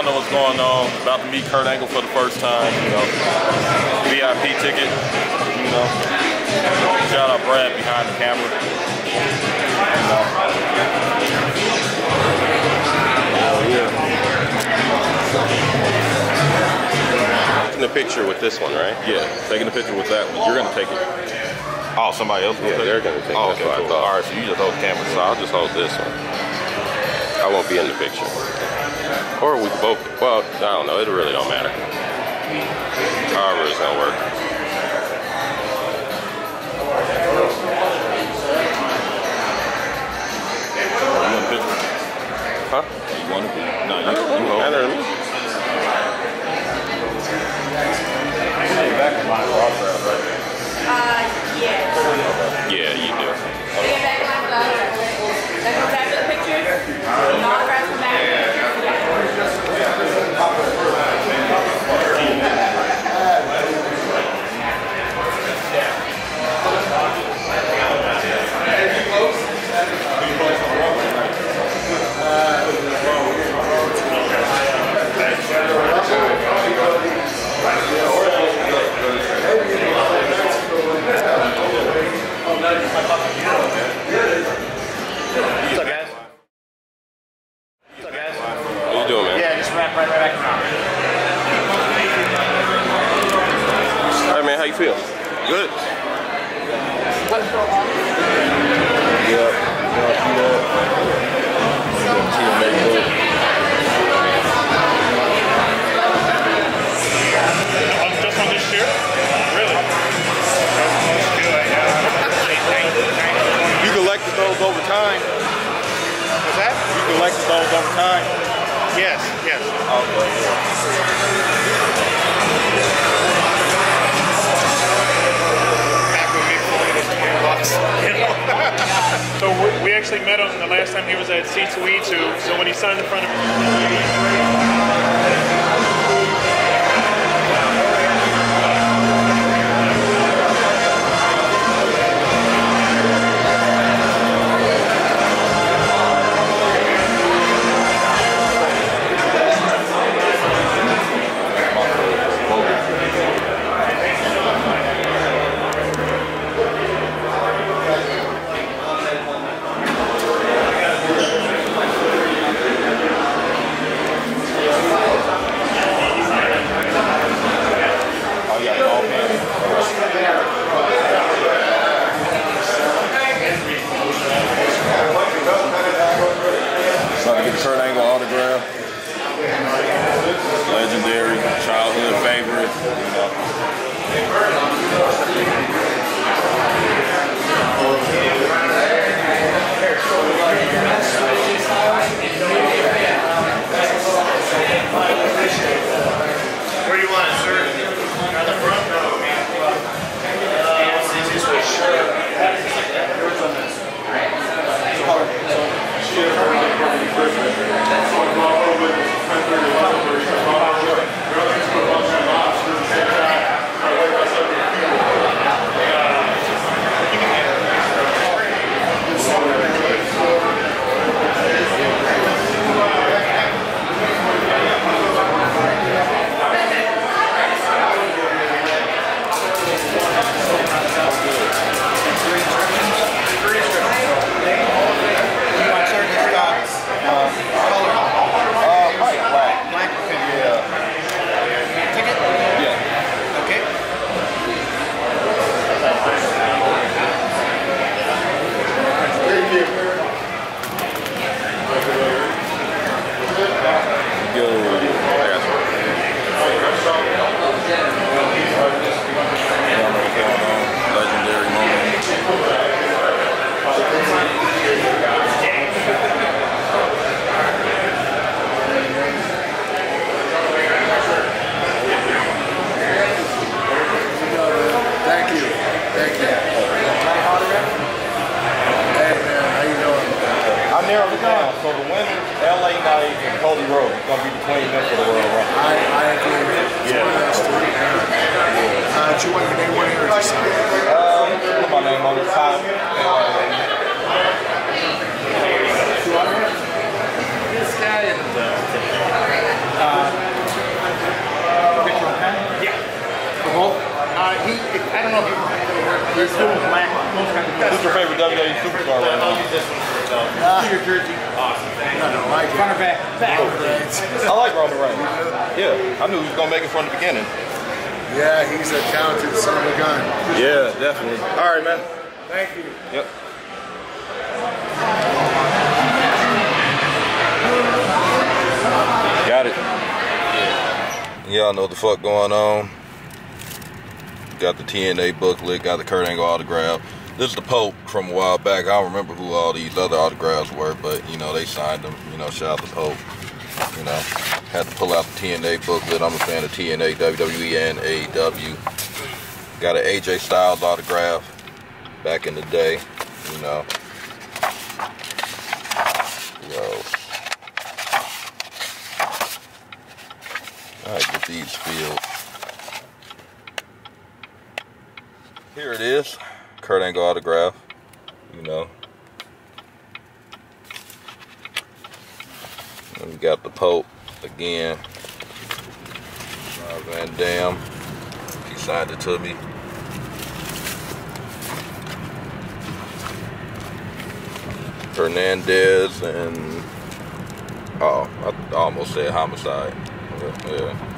y'all know what's going on. About to meet Kurt Angle for the first time, you know. VIP ticket, you know. Shout out Brad behind the camera. You know. Oh, yeah. Taking a picture with this one, right? Yeah, taking a picture with that one. You're gonna take it. Oh, somebody else Yeah, they're gonna take it. Oh, okay, cool. thought. All right, so you just hold the camera. So I'll just hold this one. I won't be in the picture. Or we both, well, I don't know. It really don't matter. However it's gonna work. Over time. What's that? You collected those over time. Yes, yes. Back actually met him the last time he was at C2E2. So when he signed in front of gonna be the 20th for the world, right? I, I agree. Yeah. Uh, Joy, your what name on. Um, this guy and uh, uh, on Yeah. For uh, he, I don't know if you... He's doing black. Who's your favorite WWE superstar right now? Your ah. jersey. I don't like it. Front or back? Back. Oh, I like Roman Reigns. Yeah, I knew he was gonna make it from the beginning. Yeah, he's a talented son of a gun. Yeah, definitely. All right, man. Thank you. Yep. Got it. Y'all know what the fuck going on. Got the TNA booklet, got the Kurt Angle autograph. This is the Pope from a while back. I don't remember who all these other autographs were, but you know, they signed them. You know, shout out to Pope. You know, had to pull out the TNA booklet. I'm a fan of TNA, WWE, and AEW. Got an AJ Styles autograph back in the day, you know. Yo. Alright, get these filled. Here it is. Kurt Angle autograph. You know. And we got the Pope again. Uh, Van Dam. He signed it to me. Hernandez and oh, I almost said homicide. Yeah.